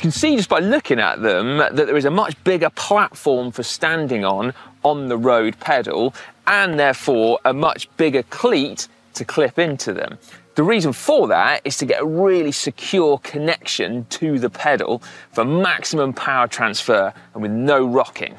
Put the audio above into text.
You can see just by looking at them that there is a much bigger platform for standing on on the road pedal and therefore a much bigger cleat to clip into them. The reason for that is to get a really secure connection to the pedal for maximum power transfer and with no rocking.